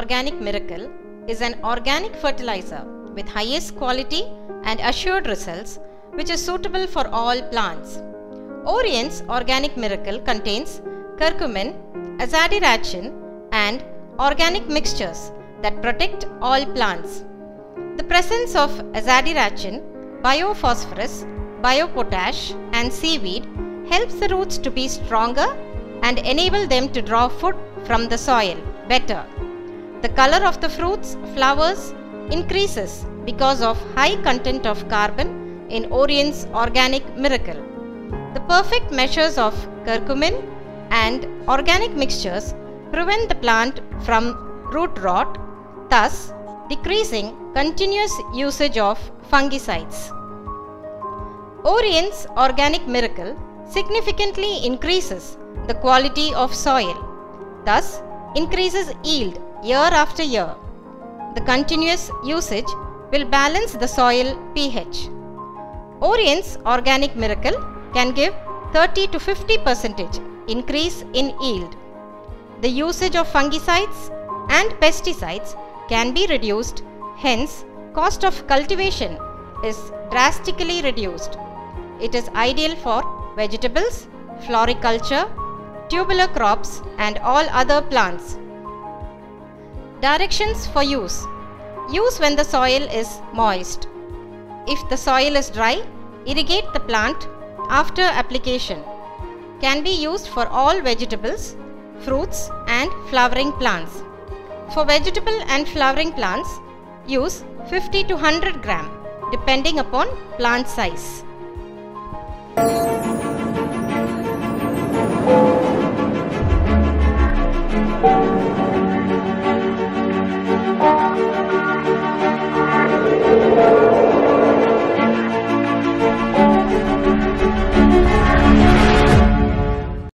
Organic Miracle is an organic fertilizer with highest quality and assured results which is suitable for all plants. Orien's Organic Miracle contains curcumin, azadirachtin and organic mixtures that protect all plants. The presence of azadirachtin, biophosphorus, biopotash and seaweed helps the roots to be stronger and enable them to draw food from the soil better. The color of the fruits, flowers increases because of high content of carbon in Orien's Organic Miracle. The perfect measures of curcumin and organic mixtures prevent the plant from root rot, thus decreasing continuous usage of fungicides. Orien's Organic Miracle significantly increases the quality of soil, thus increases yield year after year. The continuous usage will balance the soil pH. Orien's Organic Miracle can give 30 to 50 percentage increase in yield. The usage of fungicides and pesticides can be reduced, hence cost of cultivation is drastically reduced. It is ideal for vegetables, floriculture, tubular crops and all other plants. Directions for use. Use when the soil is moist. If the soil is dry, irrigate the plant after application. Can be used for all vegetables, fruits and flowering plants. For vegetable and flowering plants, use 50 to 100 gram depending upon plant size.